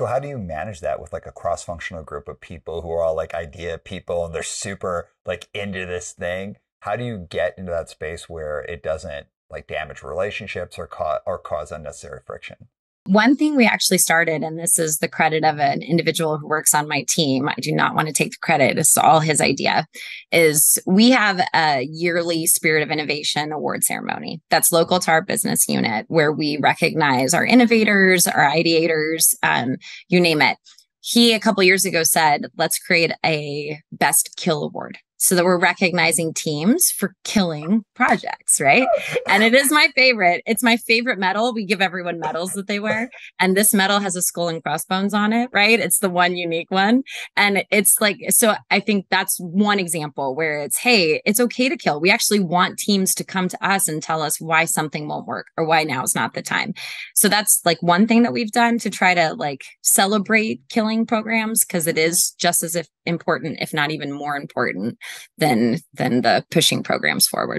So how do you manage that with like a cross-functional group of people who are all like idea people and they're super like into this thing? How do you get into that space where it doesn't like damage relationships or cause or cause unnecessary friction? One thing we actually started, and this is the credit of an individual who works on my team. I do not want to take the credit. It's all his idea. Is we have a yearly Spirit of Innovation award ceremony that's local to our business unit, where we recognize our innovators, our ideators, um, you name it. He a couple years ago said, "Let's create a best kill award." So that we're recognizing teams for killing oh. projects, right? And it is my favorite. It's my favorite medal. We give everyone medals that they wear. And this medal has a skull and crossbones on it, right? It's the one unique one. And it's like, so I think that's one example where it's, hey, it's okay to kill. We actually want teams to come to us and tell us why something won't work or why now is not the time. So that's like one thing that we've done to try to like celebrate killing programs because it mm-hmm. is just as if important, if not even more important than than the pushing programs forward.